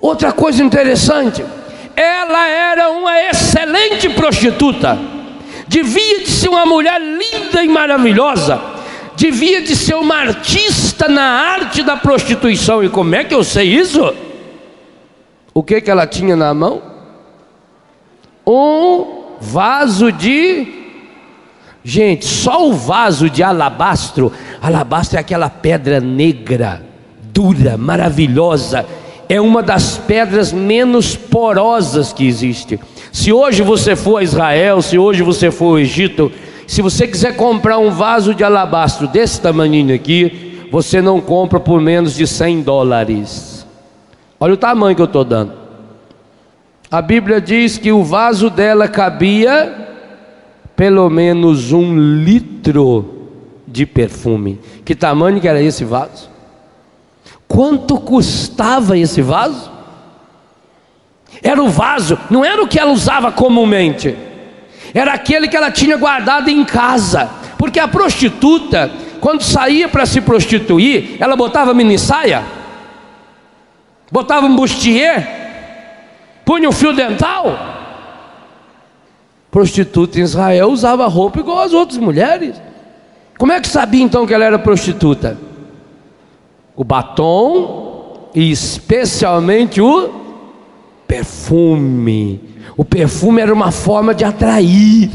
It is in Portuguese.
Outra coisa interessante, ela era uma excelente prostituta, devia de ser uma mulher linda e maravilhosa, devia de ser uma artista na arte da prostituição. E como é que eu sei isso? O que que ela tinha na mão? Um vaso de Gente, só o vaso de alabastro, alabastro é aquela pedra negra, dura, maravilhosa, é uma das pedras menos porosas que existe. Se hoje você for a Israel, se hoje você for ao Egito, se você quiser comprar um vaso de alabastro desse tamanho aqui, você não compra por menos de 100 dólares. Olha o tamanho que eu estou dando. A Bíblia diz que o vaso dela cabia pelo menos um litro de perfume. Que tamanho que era esse vaso? Quanto custava esse vaso? Era o vaso, não era o que ela usava comumente, era aquele que ela tinha guardado em casa, porque a prostituta, quando saía para se prostituir, ela botava mini saia, botava um bustier, punha um fio dental, prostituta em Israel usava roupa igual as outras mulheres. Como é que sabia então que ela era prostituta? O batom e especialmente o perfume. O perfume era uma forma de atrair.